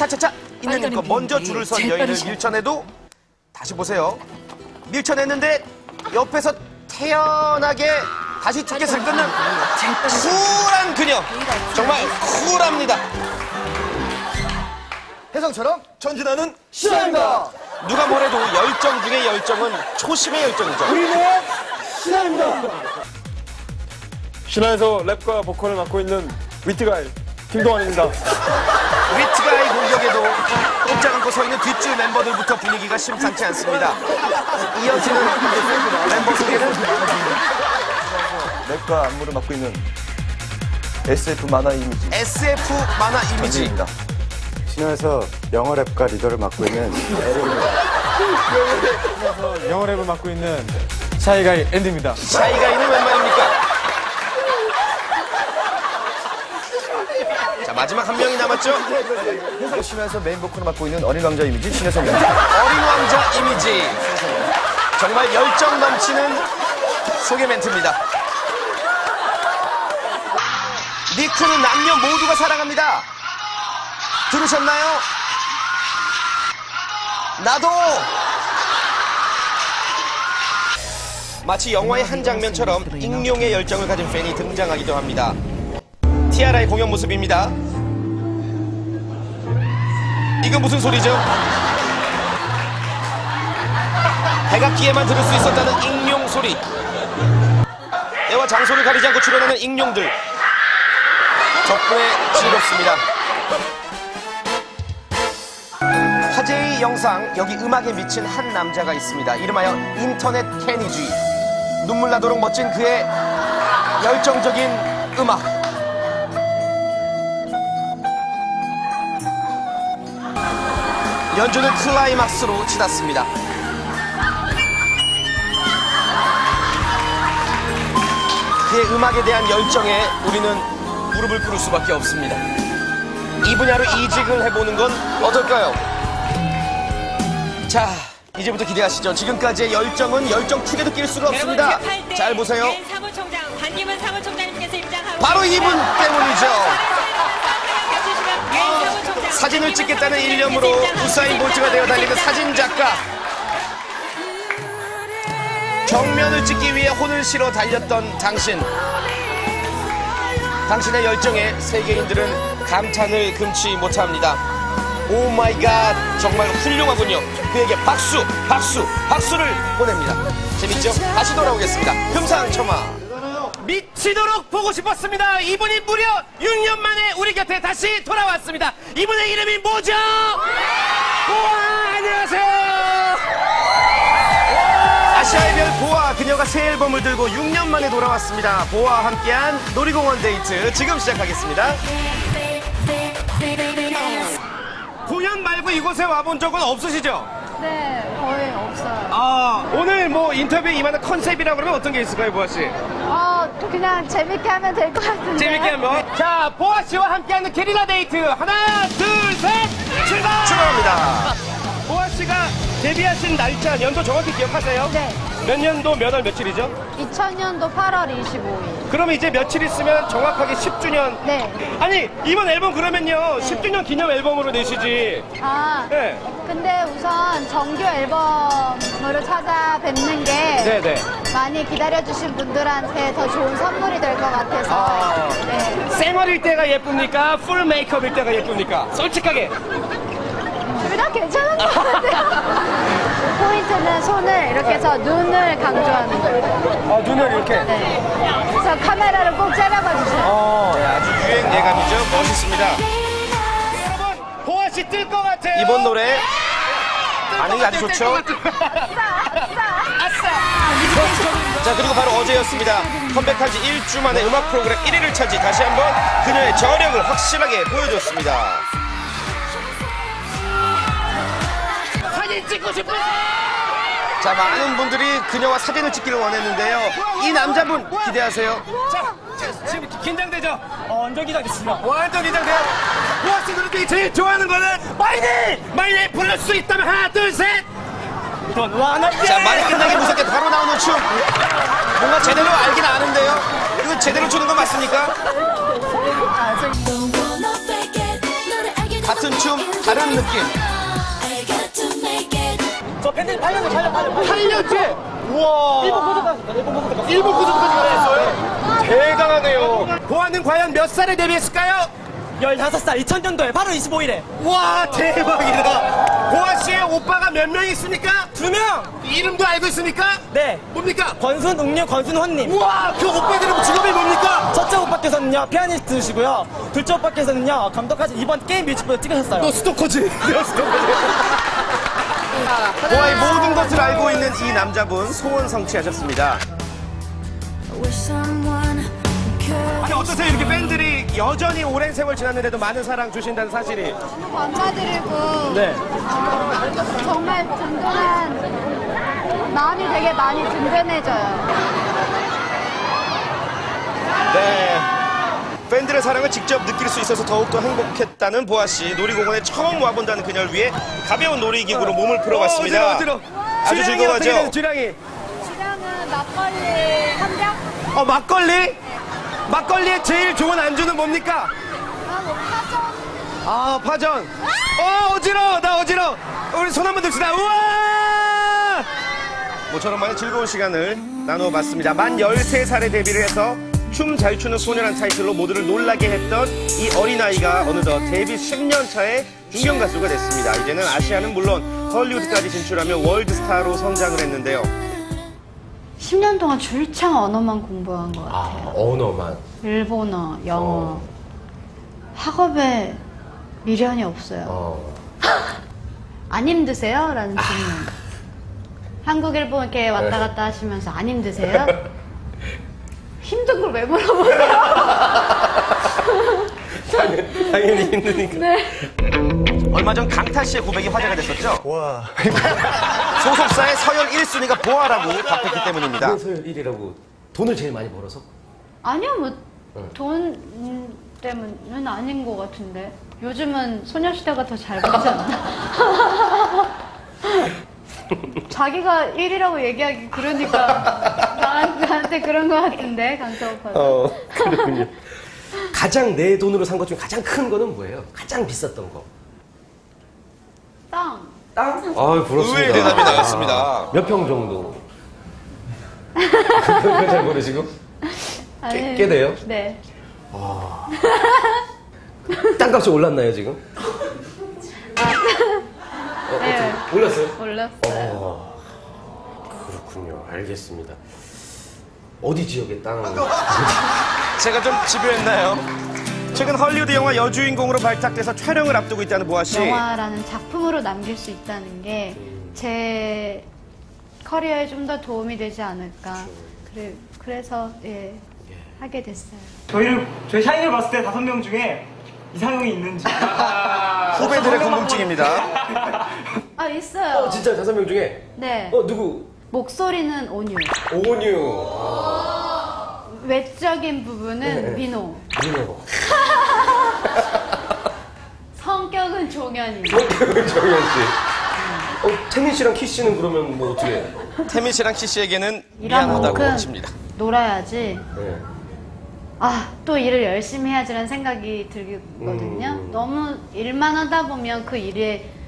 차차차 있는 거 먼저 줄을 선 여인을 밀쳐내도 다시 보세요. 밀쳐냈는데 옆에서 태연하게 다시 티켓을 끊는 쿨한 그녀. 정말 쿨합니다. 혜성처럼 전진하는 신화입니다. 누가 뭐래도 열정 중의 열정은 초심의 열정이죠. 우리는 신화입니다. 신화에서 랩과 보컬을 맡고 있는 위트 guy 김동완입니다. 위트 guy의 공격에도 꼼짝 않고 서 있는 뒷줄 멤버들부터 분위기가 심상치 않습니다. 이어지는 멤버 소개는 랩과 안무를 맡고 있는 SF 만화 이미지 SF 만화 이미지. 전진입니다. 신화에서 영어 랩과 리더를 맡고 있는 영어 랩을 맡고 있는 shy guy 앤디입니다. shy guy 있는 웬 말입니까? 자, 마지막 한 명이 남았죠? 신화에서 메인 보컬을 맡고 있는 어린 왕자 이미지 신혜성입니다. 어린 왕자 이미지. 정말 열정 넘치는 소개 멘트입니다. 니쿠는 남녀 모두가 사랑합니다. 들으셨나요? 나도! 마치 영화의 한 장면처럼 익룡의 열정을 가진 팬이 등장하기도 합니다. 티아라의 공연 모습입니다. 이건 무슨 소리죠? 백악기에만 들을 수 있었다는 익룡 소리. 때와 장소를 가리지 않고 출연하는 익룡들. 덕분에 즐겁습니다. 화제의 영상, 여기 음악에 미친 한 남자가 있습니다. 이름하여 인터넷 케니쥐. 눈물 나도록 멋진 그의 열정적인 음악. 연주는 클라이막스로 치닫습니다. 그의 음악에 대한 열정에 우리는 무릎을 꿇을 수밖에 없습니다. 이 분야로 이직을 해보는 건 어떨까요? 자, 이제부터 기대하시죠. 지금까지의 열정은 열정 축에도 낄 수가 없습니다. 잘 보세요. 네, 사무총장 반기문 사무총장님께서 입장하고 바로 이분 때문이죠. 사진을 찍겠다는 일념으로 우사인 볼트가 되어 달리는 사진 작가. 정면을 찍기 위해 혼을 실어 달렸던 당신. 당신의 열정에 세계인들은 감탄을 금치 못합니다. Oh my god 정말 훌륭하군요. 그에게 박수, 박수, 박수를 보냅니다. 재밌죠? 다시 돌아오겠습니다. 금상첨화. 미치도록 보고 싶었습니다. 이분이 무려 6년 만에 우리 곁에 다시 돌아왔습니다. 이분의 이름이 뭐죠? 보아 안녕하세요. 아시아의 별 보아 그녀가 새 앨범을 들고 6년 만에 돌아왔습니다. 보아와 함께한 놀이공원 데이트 지금 시작하겠습니다. 공연 말고 이곳에 와본 적은 없으시죠? 네. 아 오늘 뭐 인터뷰에 임하는 컨셉이라 그러면 어떤 게 있을까요, 보아 씨? 어, 그냥 재밌게 하면 될 것 같은데. 재밌게 한번. 자, 보아 씨와 함께하는 게릴라 데이트. 하나, 둘, 셋, 출발! 출발합니다. 보아 씨가 데뷔하신 날짜, 연도 정확히 기억하세요? 네. 몇 년도 몇 월 며칠이죠? 2000년도 8월 25일. 그러면 이제 며칠 있으면 정확하게 10주년. 네. 아니, 이번 앨범 그러면요. 10주년 기념 앨범으로 내시지. 아, 네. 근데 우선 정규 앨범으로 찾아뵙는 게 네네. 많이 기다려주신 분들한테 더 좋은 선물이 될 것 같아서. 아. 네. 생얼일 때가 예쁩니까? 풀 메이크업일 때가 예쁩니까? 솔직하게. 둘다 괜찮은 것 같아요. 포인트는 손을 이렇게 해서 눈을 강조하는 거예요. 아, 눈을 이렇게. 네. 그래서 카메라를 꼭 째려봐 주세요. 네, 아주 유행 예감이죠. 멋있습니다. 여러분, 보아 씨 뜰 것 같아요. 이번 노래 반응이 아주 좋죠. 자, 그리고 바로 어제였습니다. 컴백한 지 1주 만에 음악 프로그램 1위를 차지 다시 한번 그녀의 저력을 확실하게 보여줬습니다. 찍고 싶어! 자, 많은 분들이 그녀와 사진을 찍기를 원했는데요. 이 남자분 기대하세요. 자, 자, 지금 긴장되죠? 어, 완전 긴장됐습니다. 완전 긴장돼요. 보아 씨 그룹이 제일 좋아하는 거는 마이네! 마이네 부를 수 있다면 하나, 둘, 셋! 자, 말이 끝나기 무섭게 바로 나오는 춤. 뭔가 제대로 알긴 아는데요. 이거 제대로 추는 거 맞습니까? 같은 춤, 다른 느낌. 저 팬들 8년째, 8년, 8년, 8년. 8년째! 우와! 일본 콘서트, 일본 콘서트. 일본 콘서트까지 가셨어요? 대단하네요. 보아는 과연 몇 살에 데뷔했을까요? 15살, 2000년도에, 8월 25일에. 와 대박이다. 보아 씨의 오빠가 몇 명 있습니까? 두 명! 이름도 알고 있습니까? 네. 뭡니까? 권순, 웅류, 권순, 혼님. 우와 그 오빠들은 직업이 뭡니까? 첫째 오빠께서는요, 피아니스트시고요. 둘째 오빠께서는요, 감독하신 이번 게임 뮤직비디오 찍으셨어요. 너 스토커지? 너 스토커지? 보아의 모든 것을 알고 있는 이 남자분 소원 성취하셨습니다. 아니 어떠세요? 이렇게 팬들이 여전히 오랜 세월 지났는데도 많은 사랑 주신다는 사실이. 너무 감사드리고 네. 어, 정말 든든한 마음이 되게 많이 든든해져요. 네. 팬들의 사랑을 직접 느낄 수 있어서 더욱더 행복했다는 보아 씨. 놀이공원에 처음 와본다는 그녀를 위해 가벼운 놀이기구로 몸을 풀어봤습니다. 아주 즐거워하죠? 주량이. 주량은 막걸리 한 병? 어, 막걸리? 막걸리의 제일 좋은 안주는 뭡니까? 아, 뭐 파전? 아, 파전. 어, 어지러워. 나 어지러워. 우리 손 한번 듭시다. 우와! 모처럼만의 즐거운 시간을 나누어봤습니다. 만 13살에 데뷔를 해서 춤 잘 추는 소녀란 타이틀로 모두를 놀라게 했던 이 어린아이가 어느덧 데뷔 10년 차에 중견 가수가 됐습니다. 이제는 아시아는 물론 헐리우드까지 진출하며 월드스타로 성장을 했는데요. 10년 동안 줄창 언어만 공부한 것 같아요. 언어만. 일본어, 영어. 학업에 미련이 없어요. 안 힘드세요? 라는 질문. 한국, 일본 이렇게 왔다 갔다 하시면서 안 힘드세요? 힘든 걸 왜 물어보세요? 당연히 힘드니까. 네. 얼마 전 강타 씨의 고백이 화제가 됐었죠? 와. 소속사의 서열 1순위가 보아라고 답했기 때문입니다. 서열 1위라고 돈을 제일 많이 벌어서? 아니요, 뭐, 돈 음, 때문은 아닌 것 같은데. 요즘은 소녀시대가 더 잘 벌잖아. 자기가 1위라고 얘기하기 그러니까 나한테, 그런 것 같은데 강타 오빠가. 어, 그렇군요. 가장 내 돈으로 산 것 중에 가장 큰 거는 뭐예요? 가장 비쌌던 거. 땅. 땅? 아, 부럽습니다. 의외의 대답이 나왔습니다. 몇 평 정도? 잘 모르시고? 아니, 꽤 돼요? 네. 땅값이 올랐나요, 지금? 네. 올랐어요? 몰랐어요. 그렇군요. 알겠습니다. 어디 지역의 땅? 제가 좀 집요했나요? 최근 헐리우드 영화 여주인공으로 발탁돼서 촬영을 앞두고 있다는 보아 씨. 영화라는 작품으로 남길 수 있다는 게 제 커리어에 좀 더 도움이 되지 않을까. 그래, 그래서 예, 하게 됐어요. 저희를 저희 샤이니를 봤을 때 다섯 명 중에 이상형이 있는지 후배들의 궁금증입니다. 아 있어요. 어, 진짜 다섯 명 중에? 네. 어, 누구? 목소리는 온유. 오은유. 외적인 부분은 네. 민호. 민호. 성격은 종현이. 정현 씨. 어, 태민 씨랑 키 씨는 그러면 뭐 어떻게? 해? 태민 씨랑 키 씨에게는 미안하다고 하십니다. 놀아야지. 네. 아, 또 일을 열심히 해야지라는 생각이 들거든요. 음. 너무 일만 하다 보면 그 일의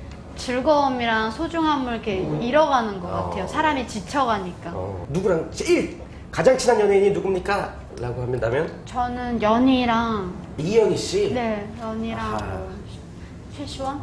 즐거움이랑 소중함을 이렇게 잃어가는 것 같아요. 사람이 지쳐가니까. 어, 누구랑 제일 가장 친한 연예인이 누굽니까? 라고 한다면 저는 연희랑, 이연희 씨. 네, 연희랑 아하. 뭐, 최시원?